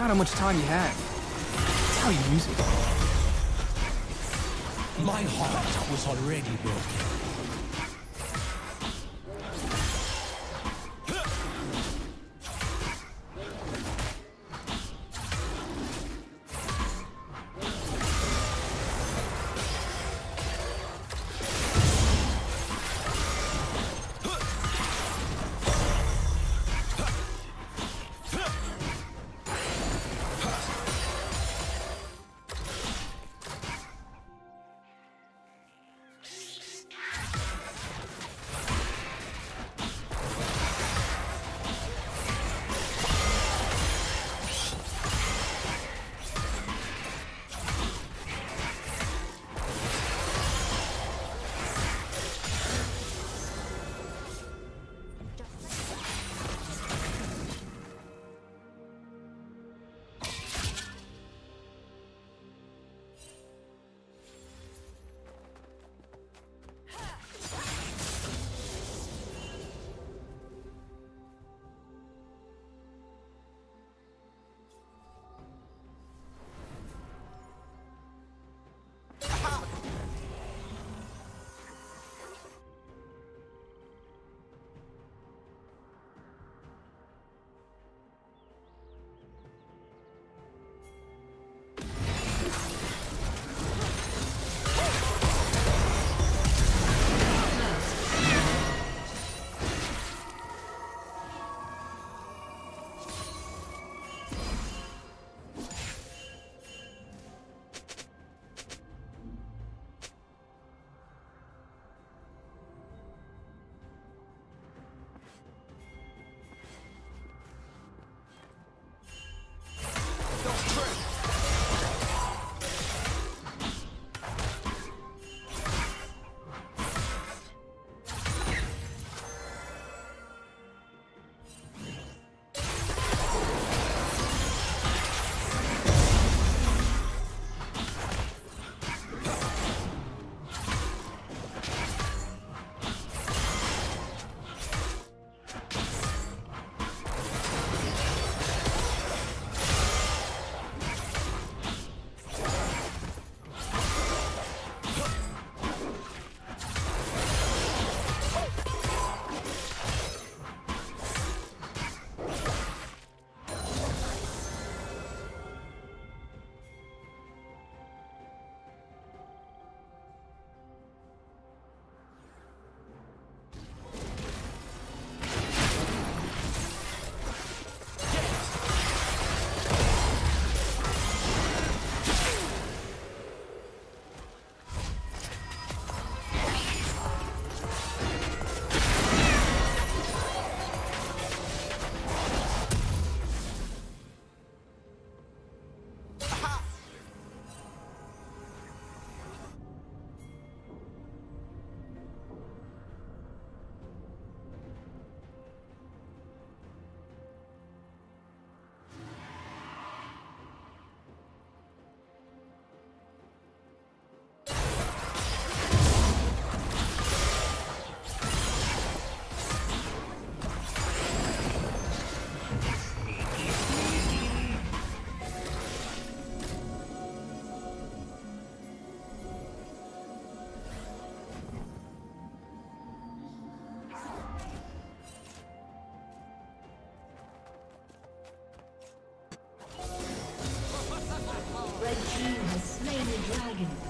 not how much time you have. It's how you use it. My heart was already broken. dragon.